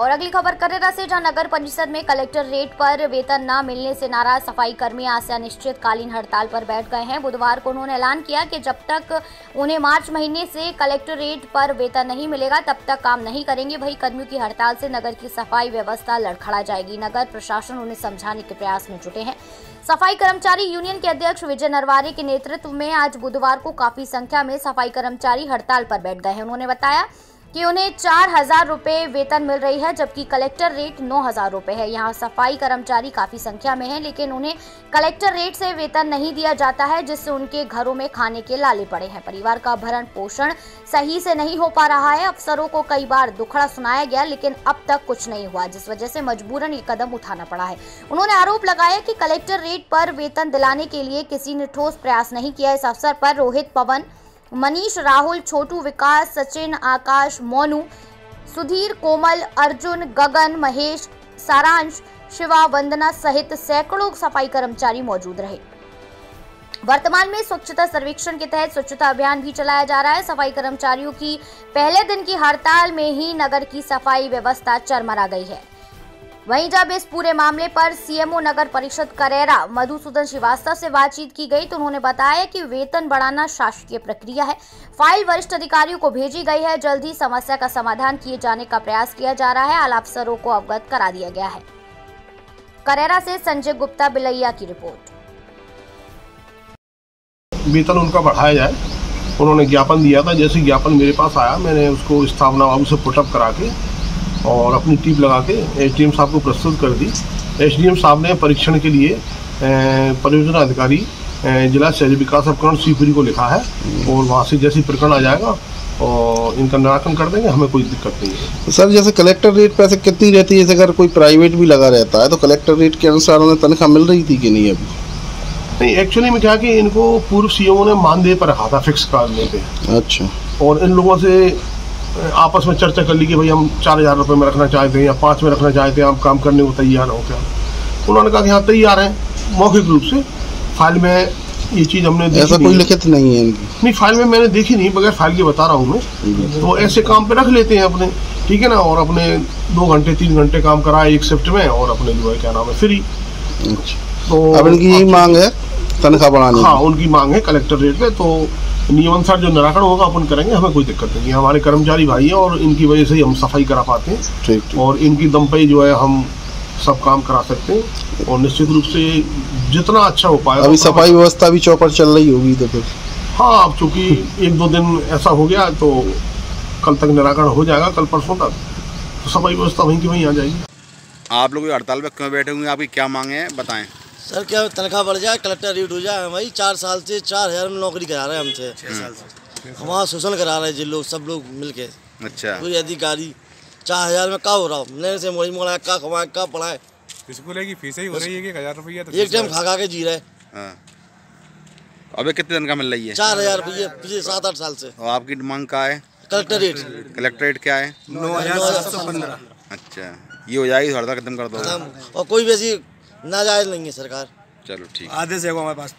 और अगली खबर, करेरा से जहाँ नगर परिषद में कलेक्टर रेट पर वेतन न मिलने से नाराज़ सफ़ाई कर्मी आज से अनिश्चितकालीन हड़ताल पर बैठ गए हैं। बुधवार को उन्होंने ऐलान किया कि जब तक उन्हें मार्च महीने से कलेक्टर रेट पर वेतन नहीं मिलेगा, तब तक काम नहीं करेंगे। वही कर्मियों की हड़ताल से नगर की सफ़ाई व्यवस्था लड़खड़ा जाएगी। नगर प्रशासन उन्हें समझाने के प्रयास में जुटे हैं। सफ़ाई कर्मचारी यूनियन के अध्यक्ष विजय नरवारे के नेतृत्व में आज बुधवार को काफ़ी संख्या में सफ़ाई कर्मचारी हड़ताल पर बैठ गए हैं। उन्होंने बताया कि उन्हें चार हज़ार रुपये वेतन मिल रही है, जबकि कलेक्टर रेट नौ हज़ार रुपये है। यहाँ सफ़ाई कर्मचारी काफ़ी संख्या में है, लेकिन उन्हें कलेक्टर रेट से वेतन नहीं दिया जाता है, जिससे उनके घरों में खाने के लाले पड़े हैं। परिवार का भरण पोषण सही से नहीं हो पा रहा है। अफसरों को कई बार दुखड़ा सुनाया गया, लेकिन अब तक कुछ नहीं हुआ, जिस वजह से मजबूरन ये कदम उठाना पड़ा है। उन्होंने आरोप लगाया कि कलेक्टर रेट पर वेतन दिलाने के लिए किसी ने ठोस प्रयास नहीं किया। इस अवसर पर रोहित पवन मनीष, राहुल, छोटू, विकास, सचिन, आकाश, मोनू, सुधीर, कोमल, अर्जुन, गगन, महेश, सारांश, शिवा, वंदना सहित सैकड़ों सफ़ाई कर्मचारी मौजूद रहे। वर्तमान में स्वच्छता सर्वेक्षण के तहत स्वच्छता अभियान भी चलाया जा रहा है। सफ़ाई कर्मचारियों की पहले दिन की हड़ताल में ही नगर की सफ़ाई व्यवस्था चरमरा गई है। वहीं जब इस पूरे मामले पर सीएमओ नगर परिषद करेरा मधुसूदन श्रीवास्तव से बातचीत की गई तो उन्होंने बताया कि वेतन बढ़ाना शासकीय प्रक्रिया है। फ़ाइल वरिष्ठ अधिकारियों को भेजी गई है। जल्द ही समस्या का समाधान किए जाने का प्रयास किया जा रहा है। आला अफसरों को अवगत करा दिया गया है। करेरा से संजय गुप्ता, बिलैया की रिपोर्ट। वेतन उनका बढ़ाया जाए। उन्होंने ज्ञापन दिया था। जैसे ज्ञापन मेरे पास आया, मैंने उसको स्थापना बाबू से पुटअप करा के और अपनी टीम लगा के एचडीएम साहब को प्रस्तुत कर दी। एच साहब ने परीक्षण के लिए परियोजना अधिकारी जिला शहरी विकास उपकरण शिवपुरी को लिखा है और वहाँ से जैसे प्रकरण आ जाएगा और इनका निराकरण कर देंगे हमें कोई दिक्कत नहीं है। सर जैसे कलेक्टर रेट पैसे कितनी रहती है? जैसे अगर कोई प्राइवेट भी लगा रहता है तो कलेक्टर रेट के अनुसार उन्हें तनख्वाह मिल रही थी कि नहीं अभी? नहीं एक्चुअली में क्या कि इनको पूर्व सीएमओ ने मानदेय पर रखा था फिक्स करने पे। अच्छा। और इन लोगों से आपस में चर्चा कर ली कि भाई हम चार हज़ार रुपये में रखना चाहते हैं या पाँच में रखना चाहते हैं आप काम करने को तैयार हो क्या? उन्होंने कहा कि हाँ तैयार हैं मौखिक रूप से। फ़ाइल में ये चीज़ हमने ऐसा कोई लिखित नहीं है नहीं फ़ाइल में मैंने देखी नहीं बगैर फ़ाइल के बता रहा हूँ मैं। तो ऐसे काम पे रख लेते हैं अपने ठीक है ना? और अपने दो घंटे तीन घंटे काम कराए एक शिफ्ट में और अपने जो है क्या नाम है फ्री। अच्छा। तो अब इनकी यही मांग है तनख्वाह बढ़ाने हाँ उनकी मांग है कलेक्टर रेट पे तो नियमानुसार जो निराकरण होगा अपन करेंगे हमें कोई दिक्कत नहीं है। हमारे कर्मचारी भाई हैं और इनकी वजह से ही हम सफ़ाई करा पाते हैं। ठीक ठीक। और इनकी दम पे जो है हम सब काम करा सकते हैं और निश्चित रूप से जितना अच्छा हो पाएगा अभी सफ़ाई व्यवस्था भी चौपट चल रही होगी तो फिर। हाँ अब चूँकि एक दो दिन ऐसा हो गया तो कल तक निराकरण हो जाएगा कल परसों तक। तो सफ़ाई व्यवस्था वहीं की वहीं आ जाएगी। आप लोग हड़ताल पे क्यों बैठे हुए आपकी क्या मांगे हैं बताएँ। सर क्या तनख्वाह बढ़ जाए? कलेक्टर रेट हो जाए भाई चार साल से चार हज़ार में नौकरी करा रहे हैं हमसे। छः साल से। वहाँ शोषण करा रहे हैं जिन लोग सब लोग मिल के अच्छा। कोई अधिकारी चार हज़ार में का हो रहा? मैंने से मोड़ी मोड़ा का कमाए का पढ़ाए? स्कूल की फ़ीस ही हो रही है कि हज़ार रुपया तो एक टाइम खा खा के जी रहे। हाँ। अबे कितने दिन का मिल रही है? चार हज़ार रुपये पिछले सात आठ साल से। और आपकी मांग क्या है? Collector rate. कलेक्ट्रेट क्या है? नौ हज़ार सात सौ पंद्रह। अच्छा। ये हो जाएगी हड़ताल खत्म कर दो। और कोई भी ऐसी नाजायज नहीं है सरकार। चलो ठीक। आधे से हमारे पास